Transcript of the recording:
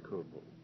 the curveball.